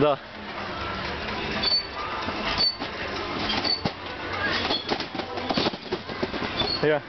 Да. Я.